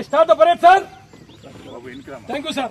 I start the parade, sir? Thank you, sir.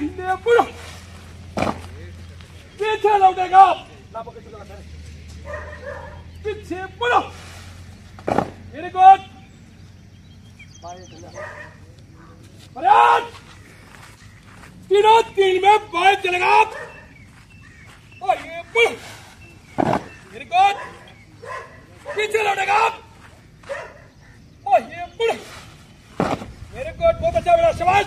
ಹಿಂದೆ ಪುರು पीछे लौटेगा पीछे पड़ो मेरे को तीनों तीन में बाय चलेगा और ये पड़ो मेरे को पीछे लौटेगा और ये पड़ो मेरे को बहुत अच्छा बड़ा शबाश।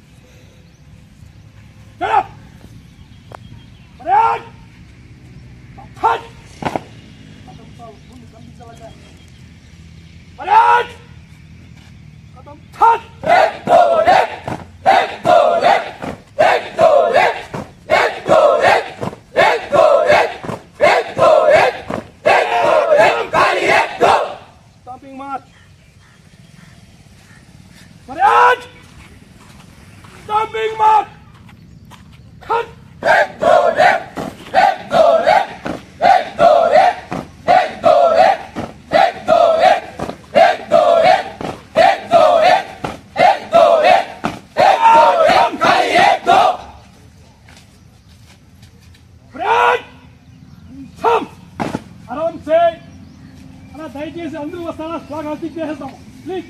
దయచేసి అందరూ వస్తారా? ఫ్లాగ్ హాస్టింగ్ చేసేస్తాము ప్లీజ్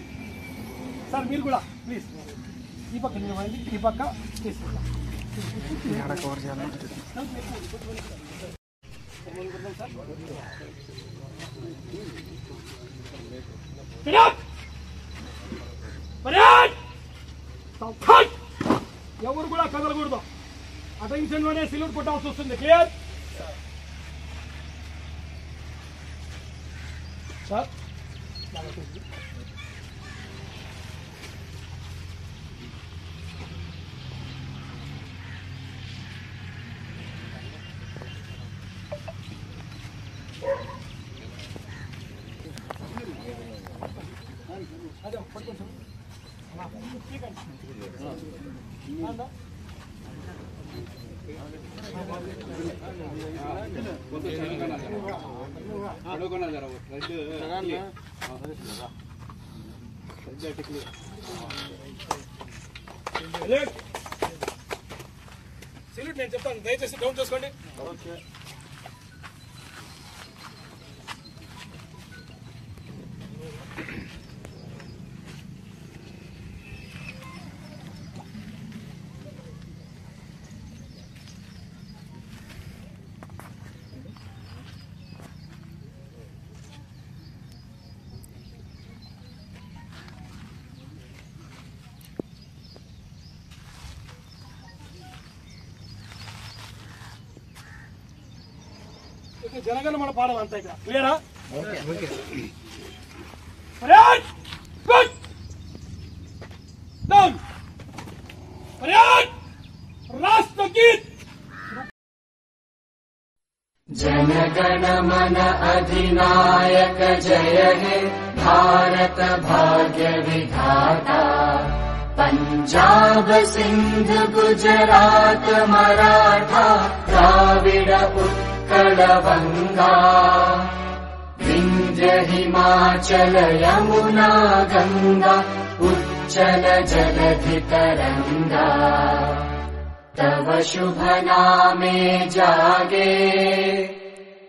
సార్ మీరు కూడా. ప్లీజ్ ఈ పక్క నిలబడండి ఈ పక్క తీసుకుంటాం Get up! Parade! Cut! ఎవరు కూడా కదలకూడదు. అటెన్షన్లోనే సిల్వర్ కొట్టాల్సి వస్తుంది. క్లియర్ 三拉个手机 సెల్యూట్ నేను చెప్తాను. దయచేసి డౌన్ చేసుకోండి. ఇక జనగణమన పాడం అంతా ఇక్కడ క్లియరా పర్యాడ్ గుడ్ డౌన్ పర్యాడ్ రాష్ట్ర గీత్ जनगण मन अधिनायक जय हे भारत भाग्य विधाता पञ्जाब सिन्ध गुजरात मराठा द्राविड बङ्गा विन्ध्य हिमाचल यमुना गङ्गा उच्चल जलधि तरङ्गा तव शुभ नामे जागे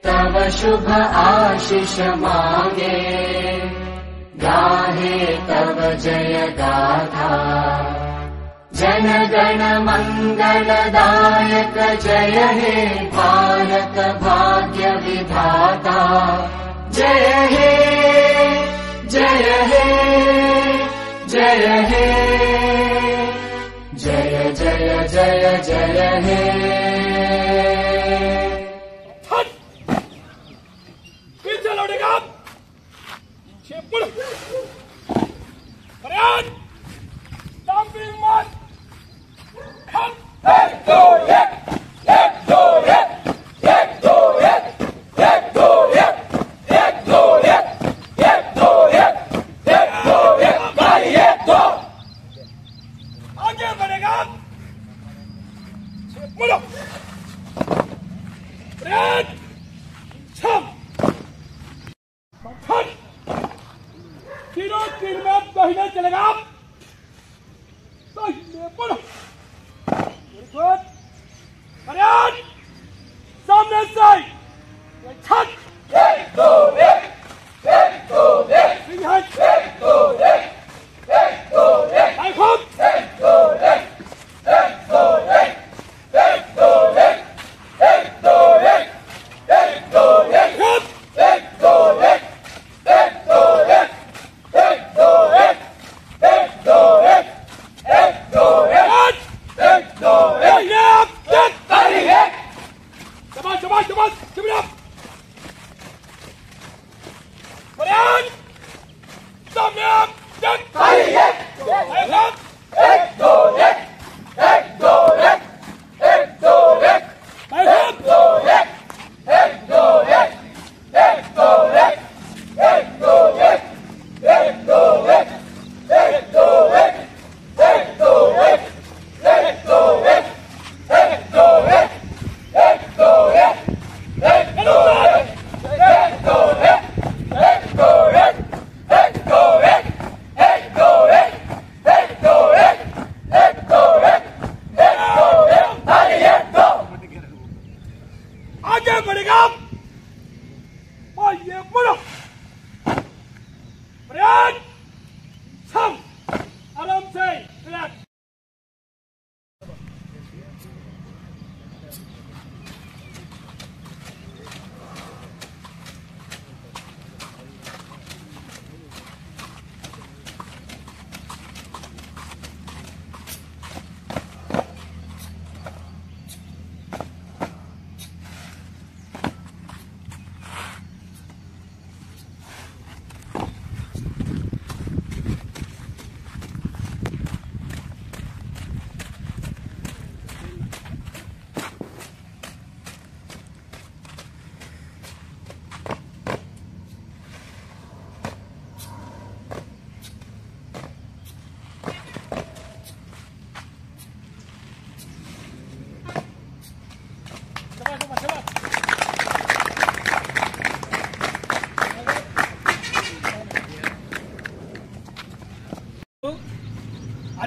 तव शुभ आशिष मागे। गाहे तव जय गाथा जनगण मङ्गलदायक जय हे भारत भाग्य विधाता जय हे जय हे जय हे जय जय जय जय हे హట్ Victoria!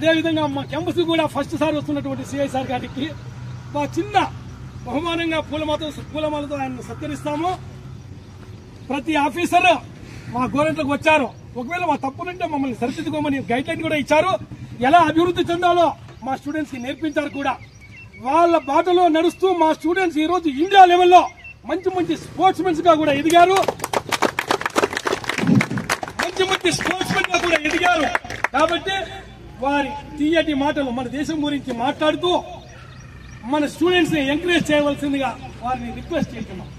అదేవిధంగా మా కెంపస్ కూడా ఫస్ట్ సారి వస్తున్నటువంటి సిఐ సార్ గారికి మా చిన్న బహుమానంగా పూలమాతో పూలమాలతో ఆయన సత్కరిస్తాము. ప్రతి ఆఫీసర్ మా గోరెంట్లకు వచ్చారు. ఒకవేళ మా తప్పునంటే మమ్మల్ని సరిదిద్దుకోమని గైడ్ లైన్ కూడా ఇచ్చారు. ఎలా అభివృద్ధి చెందాలో మా స్టూడెంట్స్కి నేర్పించారు కూడా. వాళ్ళ బాటలో నడుస్తూ మా స్టూడెంట్స్ ఈ రోజు ఇండియా లెవెల్లో మంచి మంచి స్పోర్ట్స్ మెన్స్గా కూడా ఎదిగారు. మంచి మంచి స్పోర్ట్స్ మెన్గా కూడా ఎదిగారు. కాబట్టి వారి తీయటి మాటలు మన దేశం గురించి మాట్లాడుతూ మన స్టూడెంట్స్ని ఎంకరేజ్ చేయవలసిందిగా వారిని రిక్వెస్ట్ చేస్తున్నాం.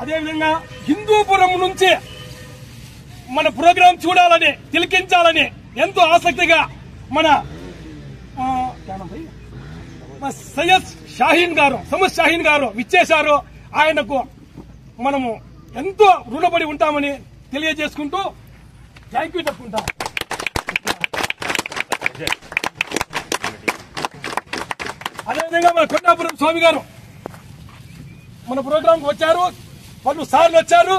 అదేవిధంగా హిందూపురం నుంచే మన ప్రోగ్రాం చూడాలని తిలకించాలని ఎంతో ఆసక్తిగా మన ఆ, సయ్యద్ షాహీన్ గారు సమద్ షాహీన్ గారు విచ్చేశారు. ఆయనకు మనము ఎంతో రుణపడి ఉంటామని తెలియజేసుకుంటూ థ్యాంక్ యూ చెప్పుకుంటాం. అదేవిధంగా మన కొండాపురం స్వామి గారు మన ప్రోగ్రాంకి వచ్చారు. పలు సార్లు వచ్చారు.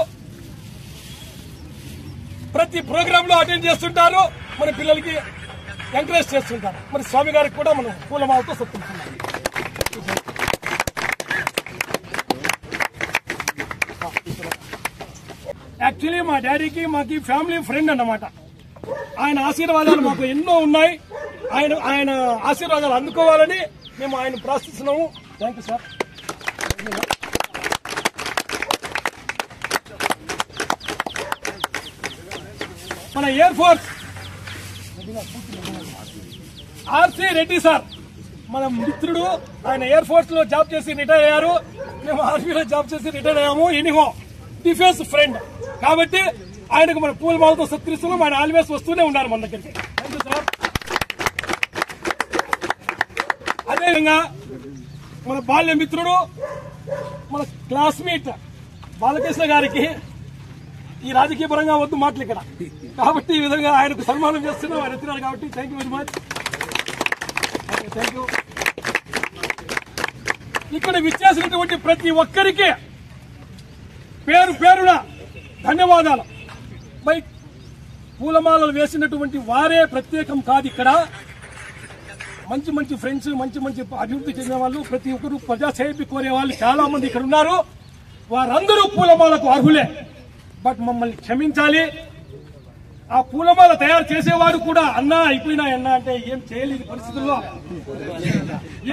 ప్రతి ప్రోగ్రామ్లో అటెండ్ చేస్తుంటారు. మన పిల్లలకి ఎంకరేజ్ చేస్తుంటారు. మరి స్వామి గారికి కూడా మనం పూలమాలతో సత్తున్నాం యాక్చువల్లీ మా డాడీకి మాకి ఫ్యామిలీ ఫ్రెండ్ అన్నమాట. ఆయన ఆశీర్వాదాలు మాకు ఎన్నో ఉన్నాయి. ఆయన ఆయన ఆశీర్వాదాలు అందుకోవాలని మేము ఆయన ప్రార్థిస్తున్నాము. Thank you sir air force RC Reddy sir మన మిత్రుడు ఆయన ఎయిర్ ఫోర్స్లో జాబ్ చేసి రిటైర్ అయ్యారు. మేము ఆర్మీలో జాబ్ చేసి రిటైర్ అయ్యాము. ఎనిహో డిఫెన్స్ ఫ్రెండ్ కాబట్టి ఆయనకు మన పూలమాలతో సత్కరిస్తున్నాం. ఆయన ఆల్వేస్ వస్తూనే ఉన్నారు మన దగ్గరికి. సార్ అదేవిధంగా మన బాల్య మిత్రుడు మన క్లాస్మేట్ బాలకృష్ణ గారికి ఈ రాజకీయ పరంగా వద్దు మాటలు ఇక్కడ. కాబట్టి ఈ విధంగా ఆయనకు సన్మానం చేస్తున్నాం. ఆయన ఎత్తినారు కాబట్టి thank you very much thank you ఇక్కడ విచ్చేసినటువంటి ప్రతి ఒక్కరికి పేరు పేరున ధన్యవాదాలు. బై పూలమాలలు వేసినటువంటి వారే ప్రత్యేకం కాదు ఇక్కడ. మంచి మంచి ఫ్రెండ్స్ మంచి మంచి అభివృద్ధి చెందిన వాళ్ళు ప్రతి ఒక్కరు ప్రజాసేపి కోరే వాళ్ళు చాలా మంది ఇక్కడ ఉన్నారు. వారందరూ పూలమాలకు అర్హులే. బట్ మమ్మల్ని క్షమించాలి. ఆ పూలమాల తయారు చేసేవాడు కూడా అన్నా అయిపోయినా అన్నా అంటే ఏం చేయలేని పరిస్థితుల్లో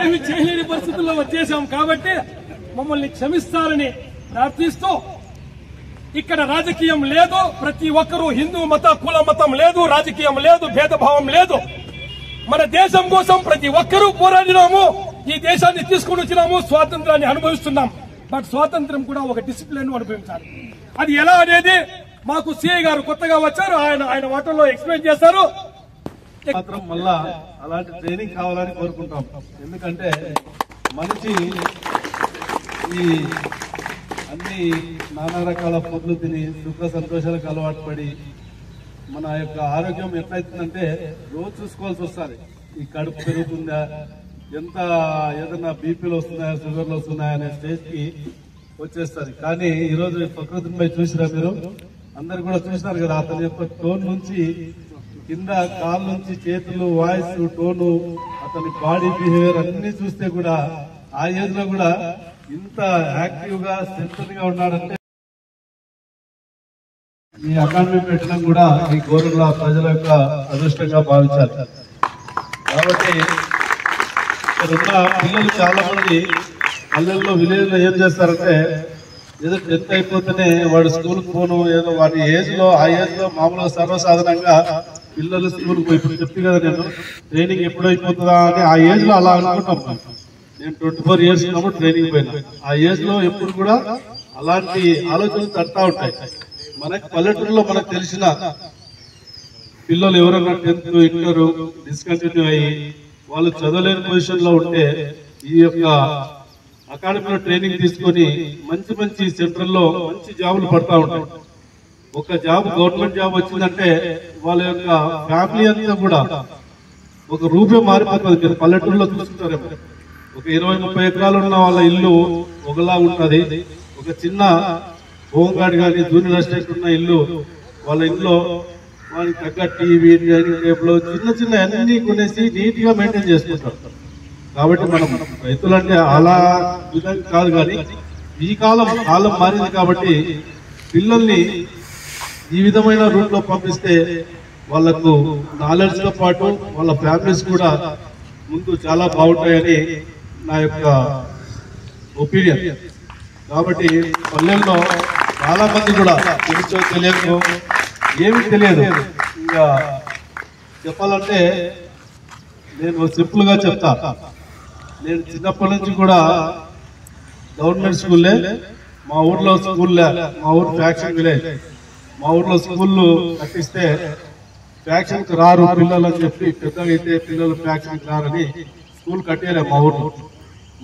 ఏమి చేయలేని పరిస్థితుల్లో వచ్చేసాం కాబట్టి మమ్మల్ని క్షమిస్తారని ప్రార్థిస్తూ ఇక్కడ రాజకీయం లేదు ప్రతి ఒక్కరూ హిందూ మత కుల మతం లేదు రాజకీయం లేదు భేదభావం లేదు. మన దేశం కోసం ప్రతి ఒక్కరూ పోరాడినాము ఈ దేశాన్ని తీసుకుని వచ్చినాము స్వాతంత్రాన్ని అనుభవిస్తున్నాం. బట్ స్వాతంత్రం కూడా ఒక డిసిప్లిన్ అనుభవించాలి. అది ఎలా అనేది మాకు సిఐ గారు కొత్తగా వచ్చారు ఆయన ఆయన వాటర్లో ఎక్స్ప్లెయిన్ చేస్తారు మాత్రం మళ్ళా అలాంటి ట్రైనింగ్ కావాలని కోరుకుంటాం. ఎందుకంటే మనిషి ఈ అన్ని నానా రకాల పొద్దులు తిని సుఖ సంతోషాలకు అలవాటు పడి మన యొక్క ఆరోగ్యం ఎట్లయితుందంటే రోజు చూసుకోవాల్సి వస్తుంది. ఈ కడుపు పెరుగుతుందా? ఎంత ఏదైనా బీపీలు వస్తున్నాయా షుగర్లు వస్తున్నాయా అనే స్టేజ్కి వచ్చేస్తుంది కానీ ఈ రోజు ప్రకృతిని పై చూసిరా మీరు? అందరు కూడా చూసినారు కదా అతని యొక్క టోన్ నుంచి కింద కాళ్ళ నుంచి చేతులు వాయిస్ టోను అతని బాడీ బిహేవియర్ అన్ని చూస్తే కూడా ఆ ఏజ్లో కూడా ఇంత యాక్టివ్గా స్ట్రెంగ్గా ఉన్నాడంటే ఈ అకాడమీ పెట్టడం కూడా ఈ గోరుల ప్రజల యొక్క అదృష్టంగా భావించాలి. కాబట్టి ఇక్కడున్న పిల్లలు చాలా మంది పల్లెల్లో విలేజ్లో ఏం చేస్తారంటే ఏదో టెన్త్ అయిపోతేనే వాడు స్కూల్కి పోను ఏదో వాడి ఏజ్లో ఆ ఏజ్లో మామూలుగా సర్వసాధారణంగా పిల్లలు స్కూల్కి పోయి ఇప్పుడు చెప్పి కదా నేను ట్రైనింగ్ ఎప్పుడు అయిపోతుందా అని ఆ ఏజ్లో అలా అనుకుంటాం నేను ట్వంటీ ఫోర్ ఇయర్స్ ఉన్నప్పుడు ట్రైనింగ్ పోయినా. ఆ ఏజ్లో ఎప్పుడు కూడా అలాంటి ఆలోచనలు తడతా ఉంటాయి. మనకి పల్లెటూరులో మనకు తెలిసిన పిల్లలు ఎవరైనా టెన్త్ ఇంటర్ డిస్కంటిన్యూ అయ్యి వాళ్ళు చదవలేని పొజిషన్లో ఉంటే ఈ యొక్క అకాడమీలో ట్రైనింగ్ తీసుకొని మంచి మంచి సెంటర్లో మంచి జాబులు పడతా ఉంటాయి ఒక జాబ్ గవర్నమెంట్ జాబ్ వచ్చిందంటే వాళ్ళ యొక్క ఫ్యామిలీ అంతా కూడా ఒక రూపే మారిపోతుంది. మీరు పల్లెటూరులో చూసుకుంటారేమో. ఒక ఇరవై ముప్పై ఎకరాలు ఉన్న వాళ్ళ ఇల్లు ఒకలా ఉంటుంది. ఒక చిన్న హోంగార్డ్ కానీ జూనియర్ అసిస్టెంట్ ఉన్న ఇల్లు వాళ్ళ ఇంట్లో వారికి తగ్గ టీవీ డైనింగ్ టేబుల్ చిన్న చిన్న అన్ని కొనేసి నీట్గా మెయింటైన్ చేసుకుంటారు కాబట్టి మనం రైతులంటే అలా విధంగా కాదు కానీ ఈ కాలం కాలం మారింది కాబట్టి పిల్లల్ని ఈ విధమైన రూట్లో పంపిస్తే వాళ్ళకు నాలెడ్జ్తో పాటు వాళ్ళ ఫ్యామిలీస్ కూడా ముందు చాలా బాగుంటాయని నా యొక్క ఒపీనియన్ కాబట్టి పల్లెల్లో చాలా మంది కూడా తెలుసో తెలియకో ఏమీ తెలియదు. ఇంకా చెప్పాలంటే నేను సింపుల్గా చెప్తా. నేను చిన్నప్పటి నుంచి కూడా గవర్నమెంట్ స్కూల్లే మా ఊర్లో స్కూల్లే మా ఊరు ఫ్యాక్షన్ విలేజ్. మా ఊర్లో స్కూళ్ళు కట్టిస్తే ఫ్యాక్షన్ రారు పిల్లలు అని చెప్పి పెద్దగా అయితే పిల్లలు ఫ్యాక్షన్ రారని స్కూల్ కట్టేలే మా ఊర్లో.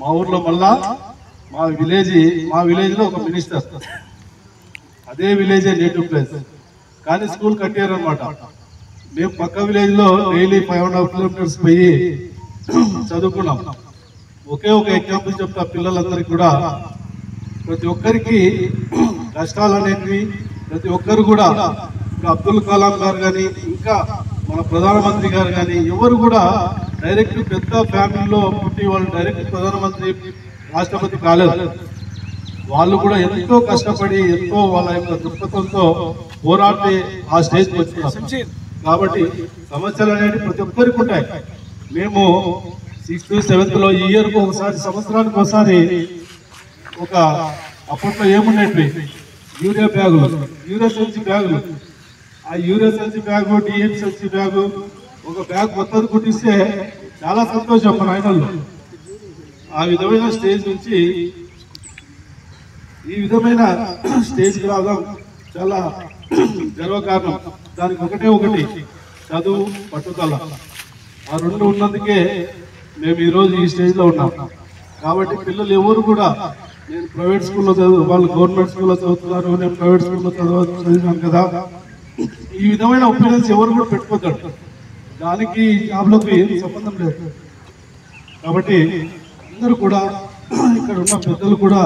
మా ఊర్లో మళ్ళా మా విలేజ్ మా విలేజ్లో ఒక మినిస్టర్. అదే విలేజే నేటివ్ ప్లేస్. కానీ స్కూల్ కట్టారు అనమాట మేము పక్క విలేజ్లో daily five and half kilometres పోయి చదువుకున్నాం. ఒకే ఒక ఎగ్జాంపుల్ చెప్తా పిల్లలందరికీ కూడా. ప్రతి ఒక్కరికి కష్టాలు అనేటివి ప్రతి ఒక్కరు కూడా అబ్దుల్ కలాం గారు కానీ ఇంకా మన ప్రధానమంత్రి గారు కానీ ఎవరు కూడా డైరెక్ట్ పెద్ద ఫ్యామిలీలో పుట్టి వాళ్ళు డైరెక్ట్ ప్రధానమంత్రి రాష్ట్రపతి కాలేదు. వాళ్ళు కూడా ఎంతో కష్టపడి ఎంతో వాళ్ళ యొక్క దృక్పథంతో పోరాడి ఆ స్టేజ్కి వచ్చినారు కాబట్టి సమస్యలు అనేవి ప్రతి ఒక్కరికి ఉంటాయి. మేము సిక్స్త్ సెవెంత్లో ఈ ఇయర్ ఒకసారి సంవత్సరానికి ఒకసారి ఒక అప్పట్లో ఏముండేవి యూరియా బ్యాగులు. యూరియా సెల్సీ బ్యాగులు. ఆ యూరియా సెల్సీ బ్యాగు డిఎం సెల్సీ బ్యాగు ఒక బ్యాగ్ మొత్తం కుట్టిస్తే చాలా సంతోషం మన ఆయనల్లో ఆ విధమైన స్టేజ్ నుంచి ఈ విధమైన స్టేజ్కి రావడం చాలా గర్వకారణం. దానికి ఒకటే ఒకటి చదువు పట్టుదల. ఆ రెండు ఉన్నందుకే మేము ఈరోజు ఈ స్టేజ్లో ఉన్నాం. కాబట్టి పిల్లలు ఎవరు కూడా నేను ప్రైవేట్ స్కూల్లో చదువు వాళ్ళు గవర్నమెంట్ స్కూల్లో చదువుతున్నారు నేను ప్రైవేట్ స్కూల్లో చదువు చదివాను కదా. ఈ విధమైన ఒపీనియన్స్ ఎవరు కూడా పెట్టుకోతాడు దానికి జాబ్లకు ఏం సంబంధం లేదు. కాబట్టి అందరూ కూడా ఇక్కడ ఉన్న పెద్దలు కూడా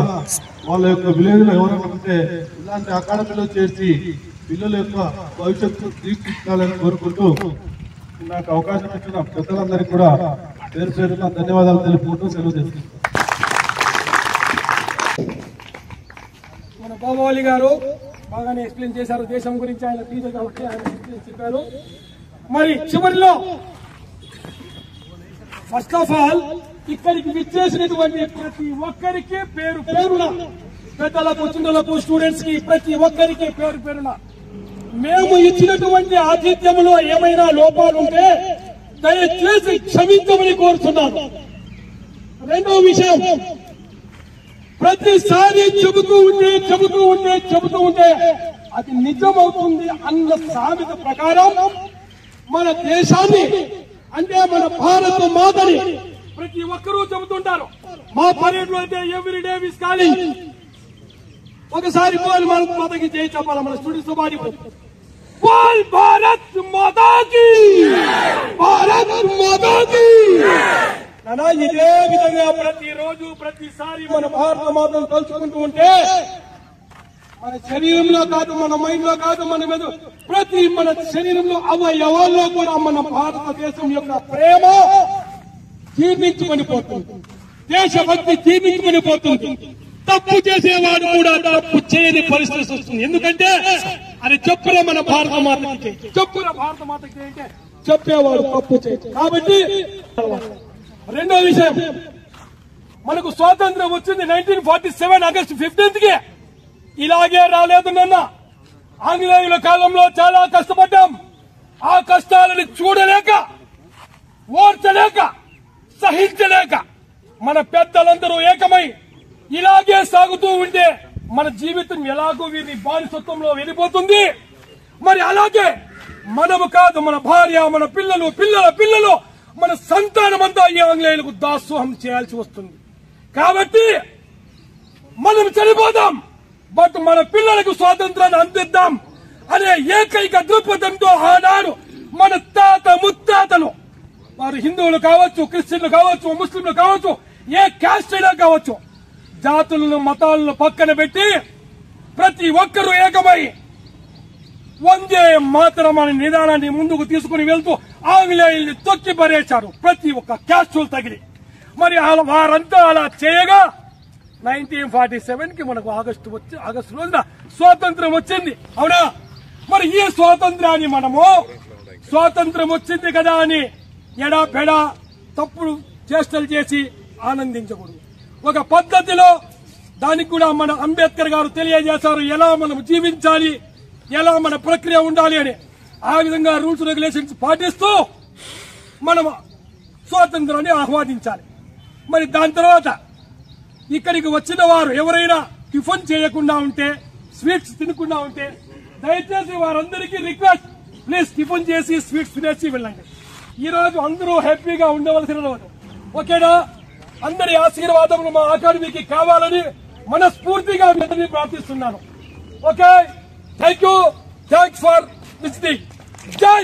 వాళ్ళ యొక్క విలేజ్లో ఎవరైనా ఉంటే ఇలాంటి అకాడమీలో చేర్చి పిల్లల యొక్క భవిష్యత్తు తీర్చిదిద్దాలని కోరుకుంటూ నాకు అవకాశం ఇచ్చిన పెద్దలందరికీ కూడా పేరు పేరున ధన్యవాదాలు తెలుపుకుంటూ సెలవు తీసుకుంటాను మన బాబాలి గారు బాగానే ఎక్స్ప్లెయిన్ చేశారు. దేశం గురించి ఆయన టీచర్ కాబట్టి ఆయన ఎక్స్ప్లెయిన్ చెప్పారు. మరి చివరిలో ఫస్ట్ ఆఫ్ ఆల్ ఇక్కడికి విచ్చేసినటువంటి ప్రతి ఒక్కరికి పేరు పేరున పెద్దలకు చిన్నలకు స్టూడెంట్స్కి ప్రతి ఒక్కరికి పేరు పేరున. మేము ఇచ్చినటువంటి ఆతిథ్యంలో ఏమైనా లోపాలు ఉంటే దయచేసి క్షమించమని కోరుతున్నాను. రెండో విషయం ప్రతిసారి చెబుతూ ఉంటే చెబుతూ ఉంటే చెబుతూ ఉంటే అది నిజమవుతుంది అన్న సామెత ప్రకారం మన దేశాన్ని అంటే మన భారత మాతని ప్రతి ఒక్కరూ చెబుతుంటారు. మా పర్యటనలో అయితే ఎవ్రీ డే విస్ కాలింగ్ ఒకసారి పోలు మన మతకి చేయి చెప్పాలి మన స్టూడెంట్స్ బాడీ పోల్ భారత్ మాతాకి. భారత్ మాతాకి. నానా ఇదే విధంగా ప్రతిరోజు ప్రతిసారి మన భారత మాతను తలుచుకుంటూ ఉంటే మన శరీరంలో కాదు మన మైండ్లో కాదు మన మీద ప్రతి మన శరీరంలో అవయవాల్లో కూడా మన భారతదేశం యొక్క ప్రేమ జీర్ణించుకొని పోతుంది. దేశభక్తి జీర్ణించుకొని పోతుంది. తప్పు చేసేవాడు కూడా తప్పు చేయని పరిస్థితి వస్తుంది. ఎందుకంటే అది చెప్పుల మన భారత మాతకి. చెప్పుల భారత మాతకి అంటే చెప్పేవాడు తప్పు చేయదు కాబట్టి రెండో విషయం. మనకు స్వాతంత్రం వచ్చింది నైన్టీన్ ఫార్టీ సెవెన్ ఆగస్టు ఫిఫ్టీన్త్కి ఇలాగే రాలేదు నిన్న. ఆంగ్లేయుల కాలంలో చాలా కష్టపడ్డాం. ఆ కష్టాలను చూడలేక ఓర్చలేక సహించలేక మన పెద్దలందరూ ఏకమై ఇలాగే సాగుతూ ఉంటే మన జీవితం ఎలాగో వీరిని బానిసత్వంలో వెళ్ళిపోతుంది. మరి అలాగే మనము కాదు మన భార్య మన పిల్లలు పిల్లల పిల్లలు మన సంతానం అంతా ఈ ఆంగ్లేయులకు దాసోహం చేయాల్సి వస్తుంది. కాబట్టి మనం చనిపోదాం బట్ మన పిల్లలకు స్వాతంత్రాన్ని అందిద్దాం అనే ఏకైక దృక్పథంతో ఆనాడు మన తాత ముత్తాతలు వారు హిందువులు కావచ్చు క్రిస్టియన్లు కావచ్చు ముస్లింలు కావచ్చు ఏ క్యాస్ట్ అయినా కావచ్చు జాతులను మతాలను పక్కన పెట్టి ప్రతి ఒక్కరూ ఏకమై వందే మాత్రం అనే నిదానాన్ని ముందుకు తీసుకుని వెళ్తూ ఆంగ్లేయుల్ని తొక్కి పరేశారు ప్రతి ఒక్క క్యాస్టులు తగిలి. మరి అలా- వారంతా అలా చేయగా నైన్టీన్ ఫార్టీ సెవెన్కి మనకు ఆగస్టు వచ్చి ఆగస్టు రోజున స్వాతంత్రం వచ్చింది. అవునా? మరి ఈ స్వాతంత్రాన్ని మనము స్వాతంత్రం వచ్చింది కదా అని ఎడాపెడా తప్పుడు చేష్టలు చేసి ఆనందించకూడదు. ఒక పద్ధతిలో దానికి కూడా మన అంబేద్కర్ గారు తెలియజేశారు ఎలా మనం జీవించాలి ఎలా మన ప్రక్రియ ఉండాలి అని. ఆ విధంగా రూల్స్ రెగ్యులేషన్స్ పాటిస్తూ మనం స్వాతంత్రాన్ని ఆహ్వానించాలి. మరి దాని తర్వాత ఇక్కడికి వచ్చిన వారు ఎవరైనా టిఫిన్ చేయకుండా ఉంటే స్వీట్స్ తినకుండా ఉంటే దయచేసి వారందరికీ రిక్వెస్ట్ ప్లీజ్ టిఫిన్ చేసి స్వీట్స్ తినేసి వెళ్ళండి. ఈ రోజు అందరూ హ్యాపీగా ఉండవలసిన రోజు. ఓకేనా? అందరి ఆశీర్వాదములు మా అకాడమీకి కావాలని మనస్ఫూర్తిగా మీ అందరినీ ప్రార్థిస్తున్నాను. Okay? Thank you thanks for visiting జై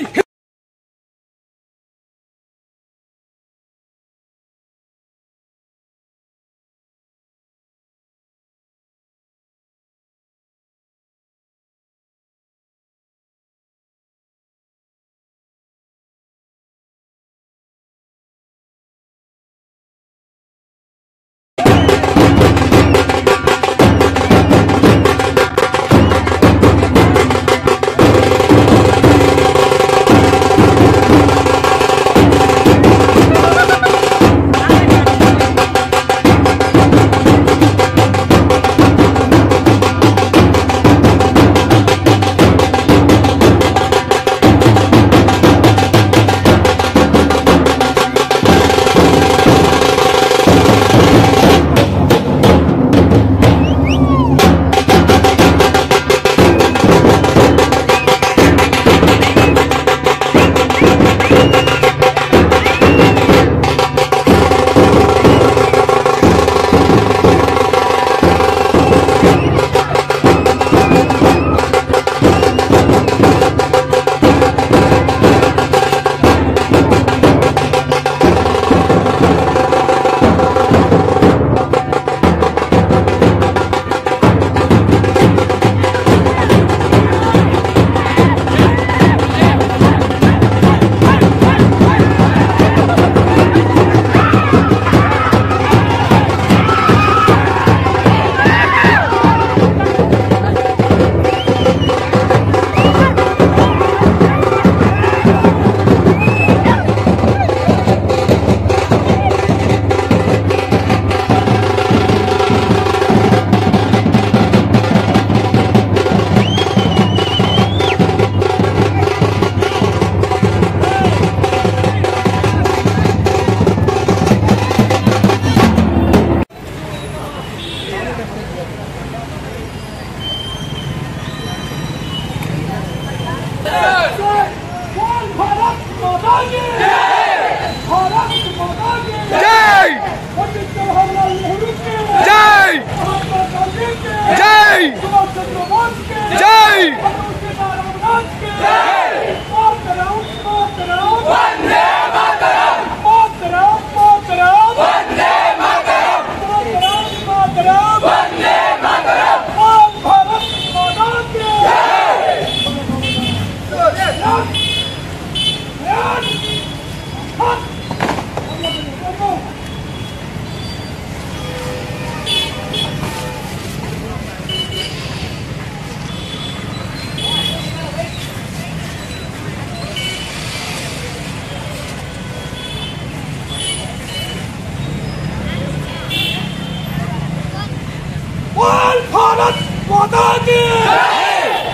की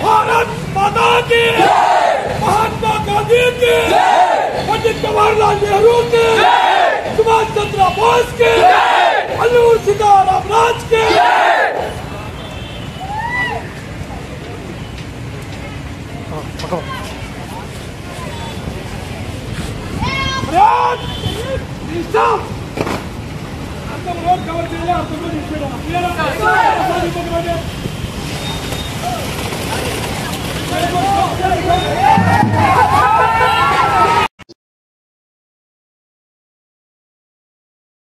भारत माता की। महात्मा गांधी की। पंडित जवाहरलाल नेहरू की। सुभाष चंद्र बोस की। अलूर सीताराम राज के। Stop! I'm going to go to the hospital. Let's go!